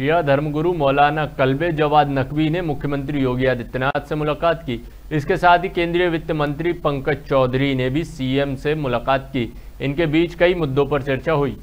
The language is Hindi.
शिया धर्मगुरु मौलाना कल्बे जवाद नकवी ने मुख्यमंत्री योगी आदित्यनाथ से मुलाकात की। इसके साथ ही केंद्रीय वित्त मंत्री पंकज चौधरी ने भी सीएम से मुलाकात की। इनके बीच कई मुद्दों पर चर्चा हुई।